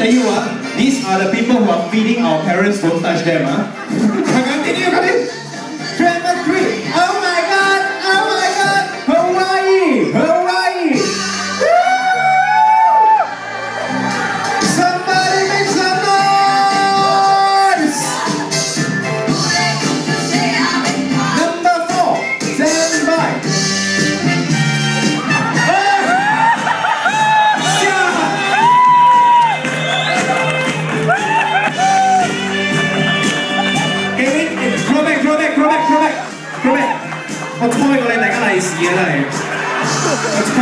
tell you what, these are the people who are feeding our parents, don't touch them, huh? 我猜过你大家利是啊，真系。我猜，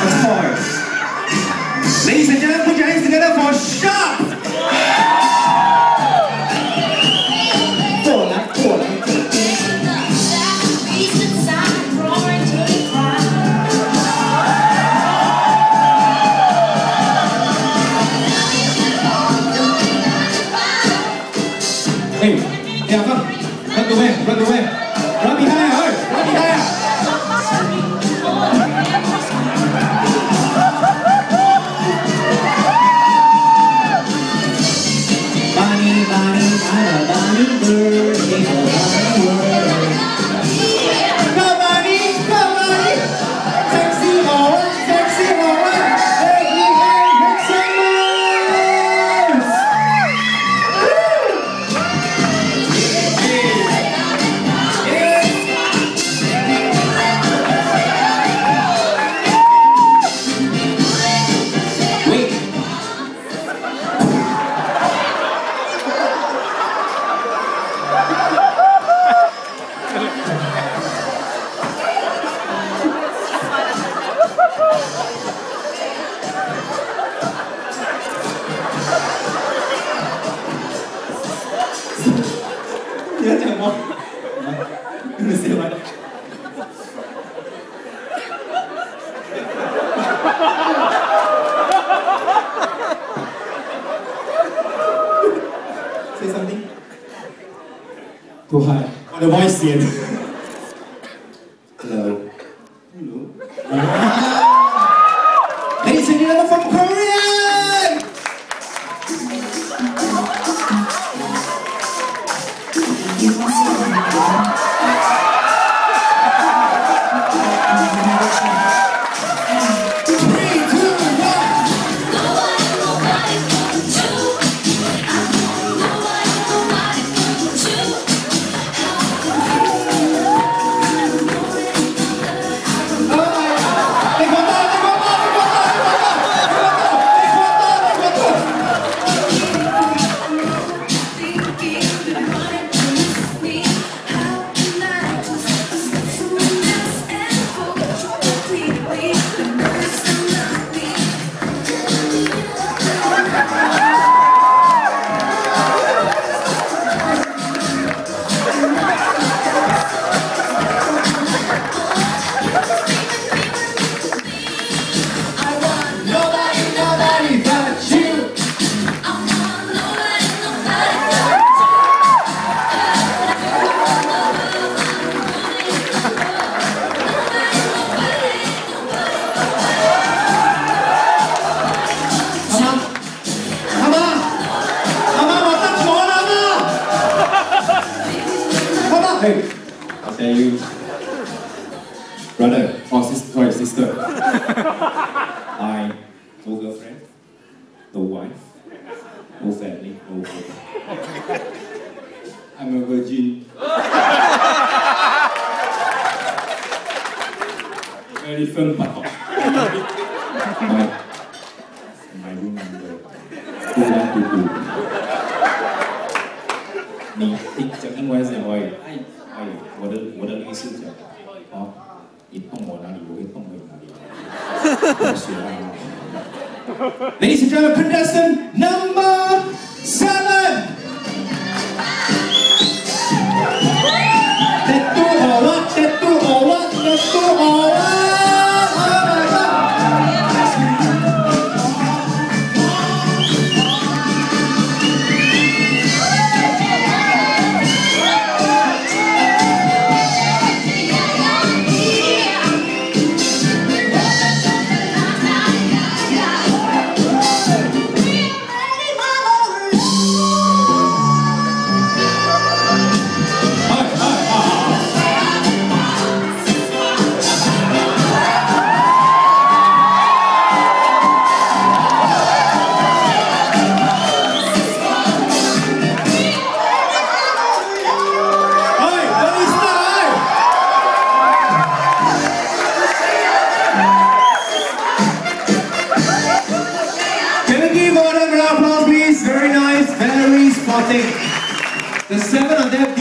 我猜。Ladies and gentlemen, put your hands together for Sharp. 过来，过来。哎，两分，run the way，run the way，run Nhớ chẳng không? Người siêu vậy. Say something. Too high. On the voice hey, I'll tell you, brother or sister, sorry, sister. I no girlfriend, no wife, no family, no home. I'm a virgin. Very firm but my my room number two one two two. 你你讲英文是讲我 哎哎，我的我的律师讲，哦，你碰我哪里，我会碰回哪里。我学啊。Ladies and gentlemen, contestant number seven. Think the seven on that